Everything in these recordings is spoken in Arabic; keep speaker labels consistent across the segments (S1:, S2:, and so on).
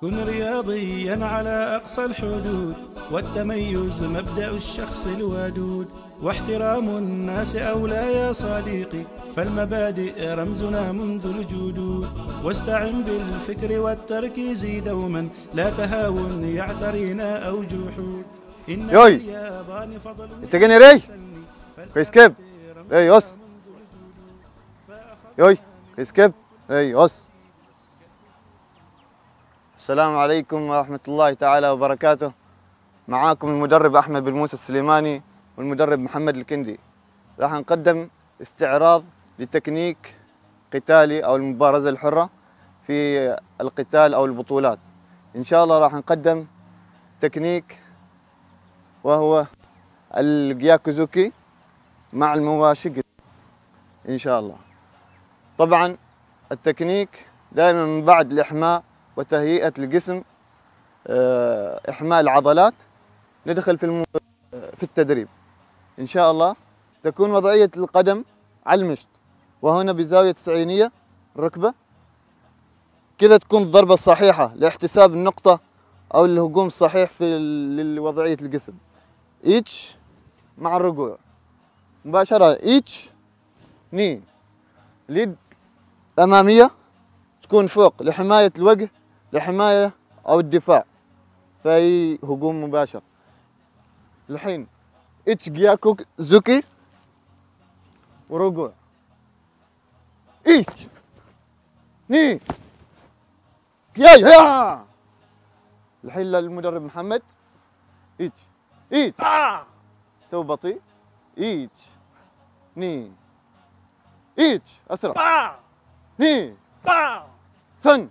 S1: كن رياضيا على أقصى الحدود والتميز مبدأ الشخص الودود. واحترام الناس أولى يا صديقي فالمبادئ رمزنا منذ الجدود. واستعن بالفكر والتركيز دوما لا تهاون يعترينا أو جحود
S2: يوي.
S1: فضل
S2: تجيني ري كويس كيب. ري يوس 用意 気をつけ. 礼 押忍 السلام عليكم ورحمة الله تعالى وبركاته. معاكم المدرب أحمد بن موسى السليماني والمدرب محمد الكندي. راح نقدم استعراض لتكنيك قتالي أو المبارزة الحرة في القتال أو البطولات. إن شاء الله راح نقدم تكنيك وهو الجياكوزوكي مع المواشي. إن شاء الله. طبعا التكنيك دائما من بعد الإحماء وتهيئة الجسم آه، احماء العضلات ندخل في المو... في التدريب. إن شاء الله تكون وضعية القدم على المشط. وهنا بزاوية تسعينيه الركبه كذا تكون الضربة الصحيحه لاحتساب النقطة أو الهجوم الصحيح في وضعيه الجسم. إيتش مع الرجوع. مباشرة إيتش ني. اليد الأمامية تكون فوق لحماية الوجه. لحماية أو الدفاع. في هجوم مباشر. الحين ايتش جياكوك زوكي ورجوع ايتش ني. جياي هيا الحين للمدرب محمد. ايتش ايتش سوي بطيء. ايتش ني. ايتش أسرع. ني. سن.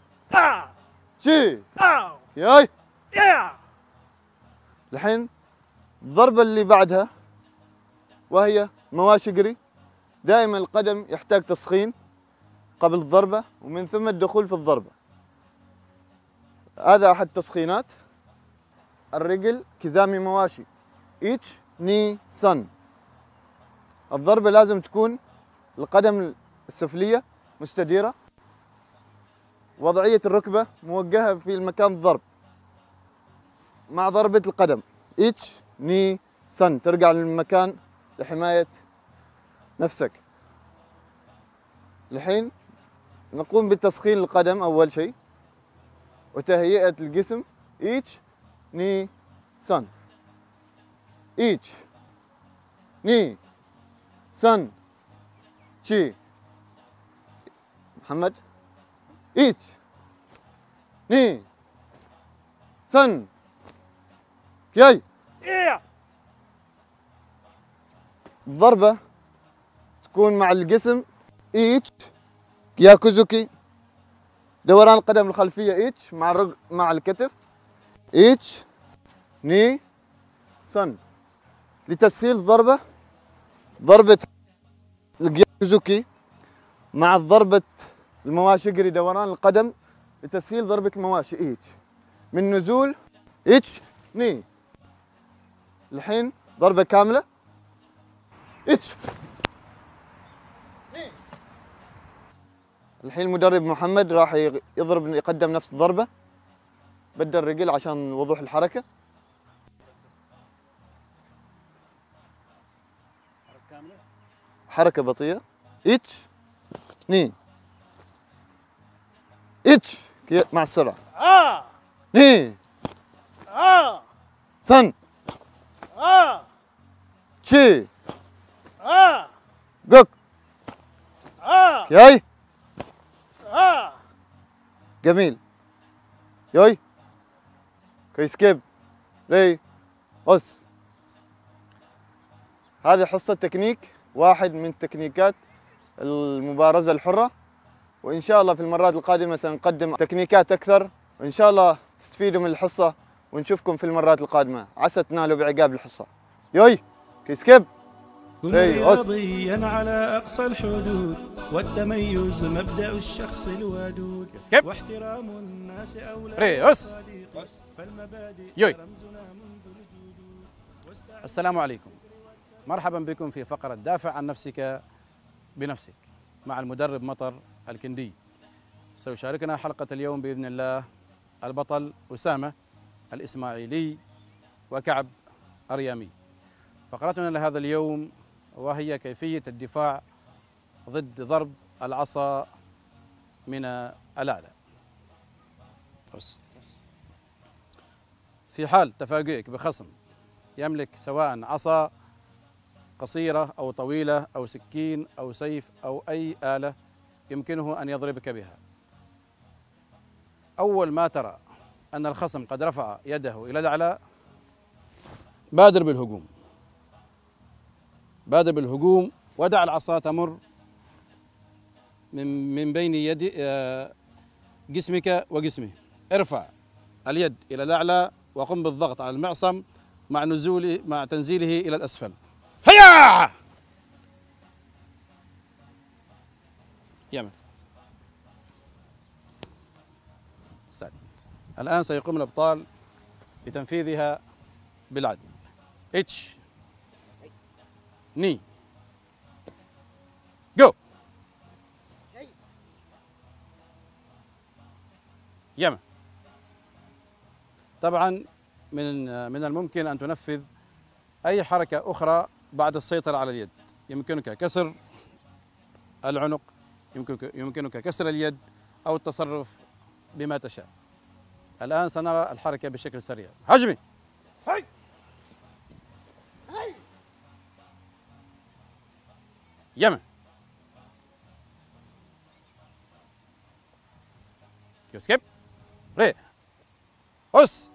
S2: شي ياي. الحين الضربة اللي بعدها وهي 回し蹴り دائما القدم يحتاج تسخين قبل الضربة ومن ثم الدخول في الضربة. هذا أحد التسخينات الرجل كزامي مواشي. إيتش ني سن الضربة لازم تكون القدم السفلية مستديرة. وضعية الركبة موجهة في المكان الضرب مع ضربة القدم. إيتش ني سن. ترجع للمكان لحماية نفسك. الحين نقوم بتسخين القدم أول شيء. وتهيئة الجسم. إيتش ني سن. each ني سن. شي. محمد؟ Each ني. سن. كياي. الضربة تكون مع الجسم. ايتش كياكوزوكي. دوران القدم الخلفية ايتش مع الرج... مع الكتف. 一 二. 三. لتسهيل الضربة ضربة الجيوزوكي مع ضربة ال 回し蹴り دوران القدم لتسهيل ضربة المواشي. ايتش من نزول ايتش ني الحين ضربة كاملة. ني الحين المدرب محمد راح يضرب يقدم نفس الضربة. بدل الرجل عشان وضوح الحركة. حركة بطيئة. اتش ني اتش كي- مع السرعة. ني. سن. تشي جوك ياي جميل. ياي. كويس كيب لي. أس. هذه حصة تكنيك واحد من تكنيكات المبارزة الحرة. وإن شاء الله في المرات القادمة سنقدم تكنيكات أكثر وإن شاء الله تستفيدوا من الحصة ونشوفكم في المرات القادمة عسى تنالوا بعقاب الحصة يوي كيس كيب
S1: كن. رياضيا على أقصى الحدود والتميز مبدأ الشخص الودود. واحترام الناس أولى
S3: ري، أس.
S1: صديقي. فالمبادئ
S3: يوي.
S1: رمزنا منذ الجدود واستعن
S3: السلام عليكم مرحبا بكم في فقرة دافع عن نفسك بنفسك مع المدرب مطر الكندي. سيشاركنا حلقة اليوم بإذن الله البطل أسامة الإسماعيلي وكعب أريامي. فقرتنا لهذا اليوم وهي كيفية الدفاع ضد ضرب العصا من الأعلى. في حال تفاجئك بخصم يملك سواء عصا قصيرة أو طويلة أو سكين أو سيف أو أي آلة يمكنه أن يضربك بها. أول ما ترى أن الخصم قد رفع يده إلى الأعلى بادر بالهجوم. بادر بالهجوم ودع العصا تمر من من بين يد آه، جسمك وجسمه. ارفع اليد إلى الأعلى وقم بالضغط على المعصم مع نزوله مع تنزيله إلى الأسفل. هيا! يمن سعد. الآن سيقوم الأبطال بتنفيذها بالعدل إتش. ني. جو. يمن طبعا من من الممكن أن تنفذ أي حركة أخرى بعد السيطرة على اليد. يمكنك كسر العنق يمكنك يمكنك كسر اليد أو التصرف بما تشاء. الآن سنرى الحركة بشكل سريع. هجمي هاي! يمن! يوسكيب ري! أس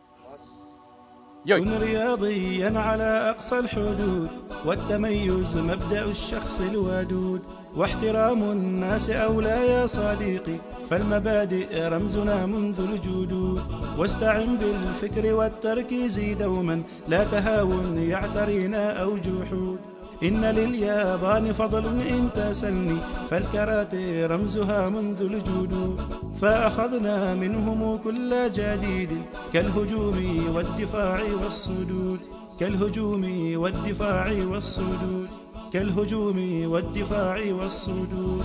S1: كن رياضيا على أقصى الحدود والتميز مبدأ الشخص الودود. واحترام الناس أولى يا صديقي فالمبادئ رمزنا منذ الجدود. واستعن بالفكر والتركيز دوما لا تهاون يعترينا أو جحود. إن لليابان فضل إن تسلني فالكراتي رمزها منذ الجدود فأخذنا منهم كل جديد كالهجوم والدفاع والصدود كالهجوم والدفاع والصدود كالهجوم والدفاع والصدود.